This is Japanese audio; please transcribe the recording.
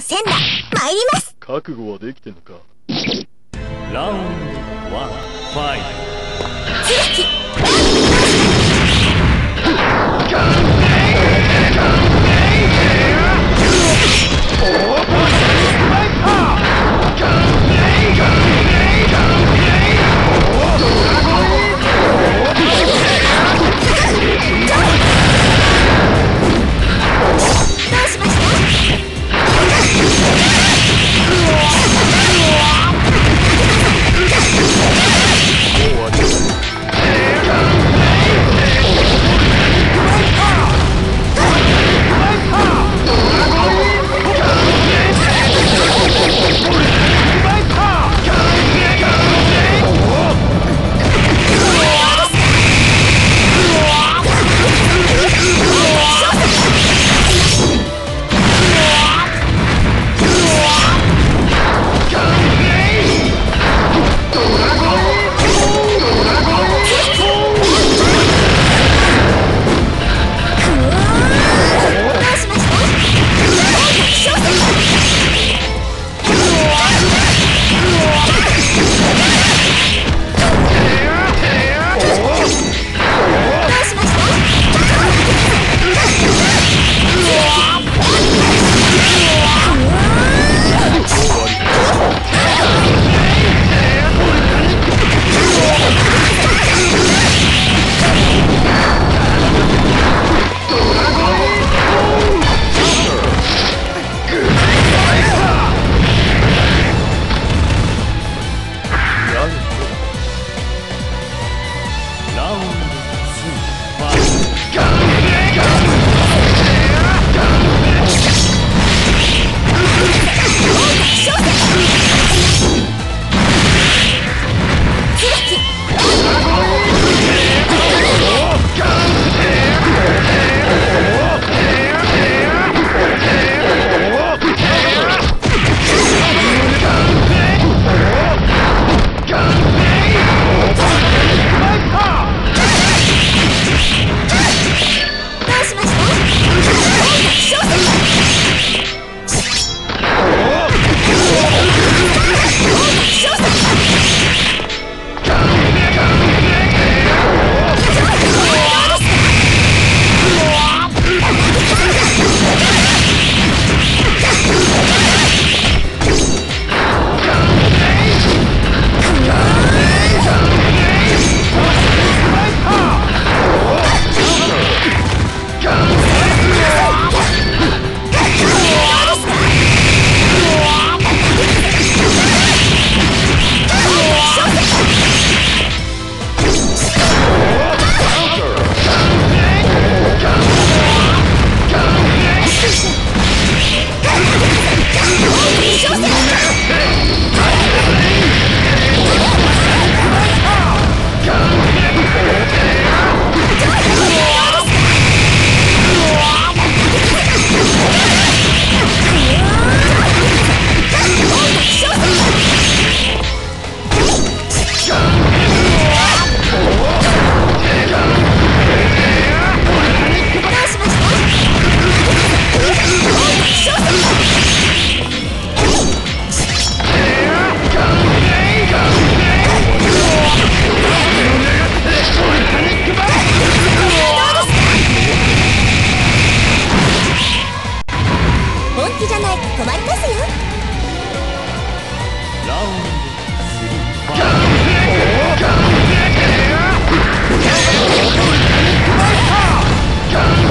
戦だ。参ります。覚悟はできてんのか？ラウンドワンファイ強完全に